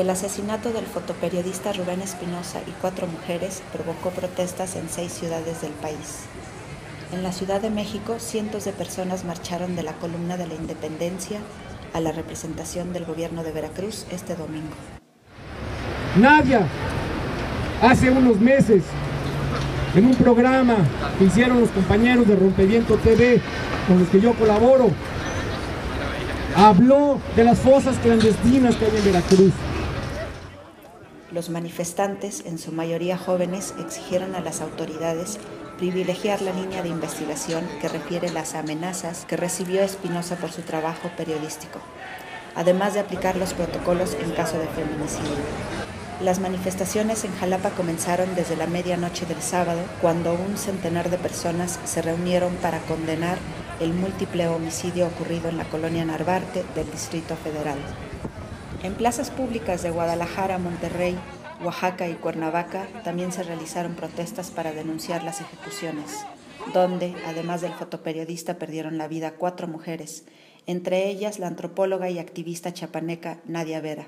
El asesinato del fotoperiodista Rubén Espinosa y cuatro mujeres provocó protestas en seis ciudades del país. En la Ciudad de México, cientos de personas marcharon de la columna de la Independencia a la representación del gobierno de Veracruz este domingo. Nadia, hace unos meses, en un programa que hicieron los compañeros de Rompeviento TV, con los que yo colaboro, habló de las fosas clandestinas que hay en Veracruz. Los manifestantes, en su mayoría jóvenes, exigieron a las autoridades privilegiar la línea de investigación que refiere las amenazas que recibió Espinosa por su trabajo periodístico, además de aplicar los protocolos en caso de feminicidio. Las manifestaciones en Jalapa comenzaron desde la medianoche del sábado, cuando un centenar de personas se reunieron para condenar el múltiple homicidio ocurrido en la colonia Narvarte del Distrito Federal. En plazas públicas de Guadalajara, Monterrey, Oaxaca y Cuernavaca también se realizaron protestas para denunciar las ejecuciones, donde, además del fotoperiodista, perdieron la vida cuatro mujeres, entre ellas la antropóloga y activista chapaneca Nadia Vera.